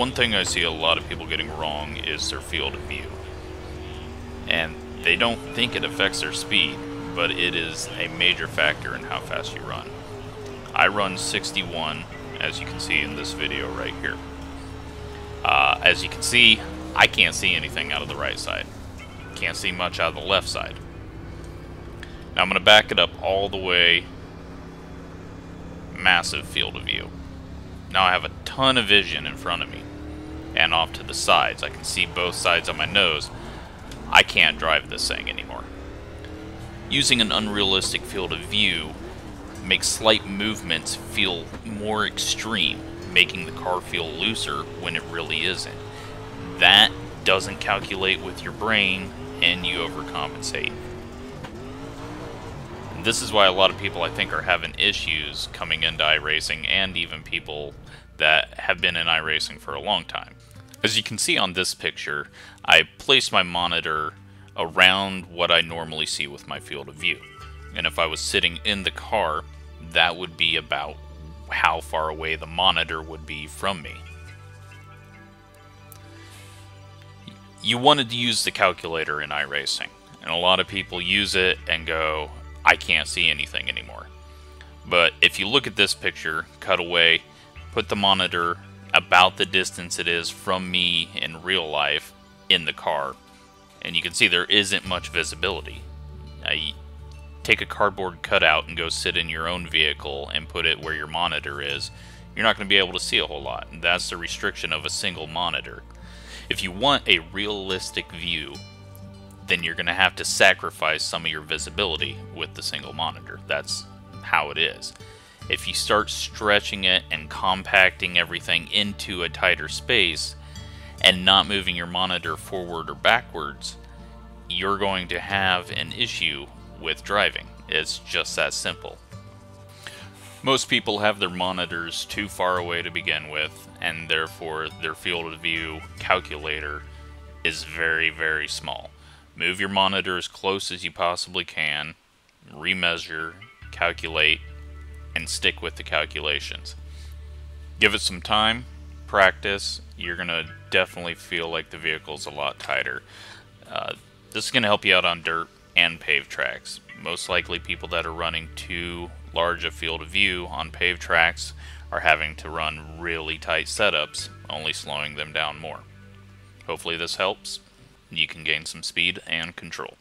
one thing I see a lot of people getting wrong is their field of view. And they don't think it affects their speed, but it is a major factor in how fast you run. I run 61, as you can see in this video right here. Uh, as you can see, I can't see anything out of the right side. Can't see much out of the left side. Now I'm going to back it up all the way. Massive field of view. Now I have a ton of vision in front of me and off to the sides. I can see both sides of my nose. I can't drive this thing anymore. Using an unrealistic field of view makes slight movements feel more extreme, making the car feel looser when it really isn't. That doesn't calculate with your brain and you overcompensate. This is why a lot of people I think are having issues coming into iRacing and even people that have been in iRacing for a long time. As you can see on this picture, I placed my monitor around what I normally see with my field of view. And if I was sitting in the car, that would be about how far away the monitor would be from me. You wanted to use the calculator in iRacing, and a lot of people use it and go, I can't see anything anymore. But if you look at this picture, cut away, put the monitor about the distance it is from me in real life in the car, and you can see there isn't much visibility. I take a cardboard cutout and go sit in your own vehicle and put it where your monitor is, you're not going to be able to see a whole lot. That's the restriction of a single monitor. If you want a realistic view, then you're going to have to sacrifice some of your visibility with the single monitor. That's how it is. If you start stretching it and compacting everything into a tighter space and not moving your monitor forward or backwards, you're going to have an issue with driving. It's just that simple. Most people have their monitors too far away to begin with, and therefore their field of view calculator is very, very small. Move your monitor as close as you possibly can, remeasure, calculate, and stick with the calculations. Give it some time, practice, you're going to definitely feel like the vehicle's a lot tighter. Uh, this is going to help you out on dirt and paved tracks. Most likely people that are running too large a field of view on paved tracks are having to run really tight setups, only slowing them down more. Hopefully this helps. You can gain some speed and control.